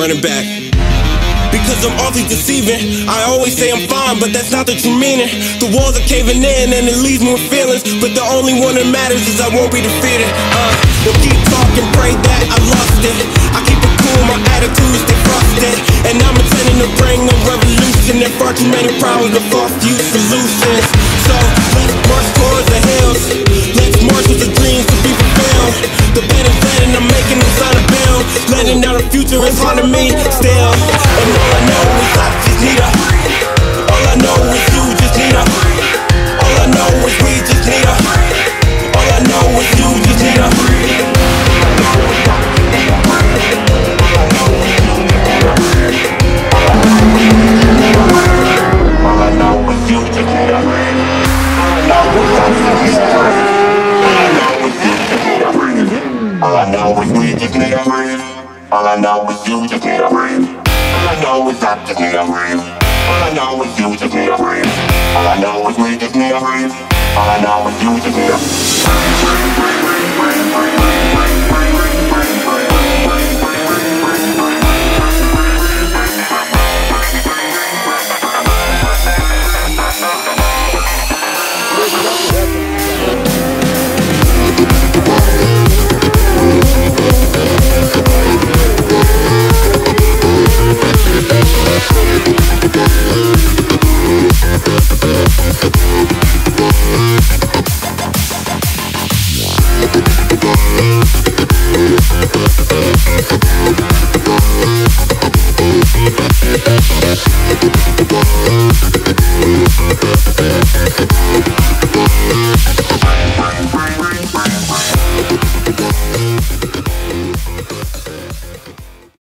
running back. Because I'm awfully deceiving. I always say I'm fine, but that's not the true meaning. The walls are caving in and it leaves me with feelings. But the only one that matters is I won't be defeated. Uh, they'll keep talking, pray that I lost it. I keep it cool, my attitude stay frosted. And I'm intending to bring a revolution. There far too many problems to far few solutions. So Out in front of me still. And all I know is I just need a. All I know is you just need a. All I know is we just need a. All I know is you just need a. All I know is you just need a. All I know is we just need breathe. All I know is you just need a breathe. All I know is I just need a breathe. All I know is you just need a breathe. All I know is we just need a breathe. All I know is you just need a breathe.